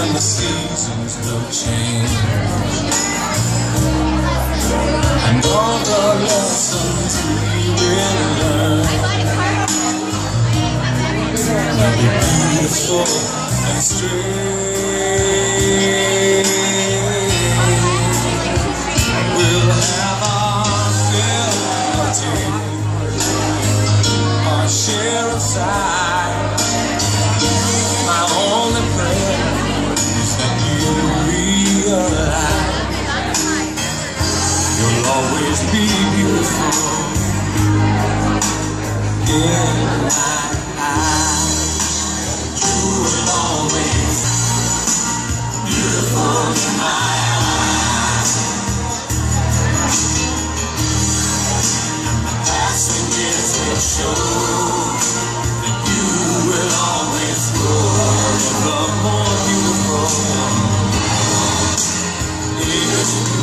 And the seasons will change. And all the lessons we Will be beautiful and side. My only prayer is that you realize you'll always be beautiful in my eyes. You will always beautiful in my eyes. Will show.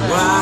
Wow.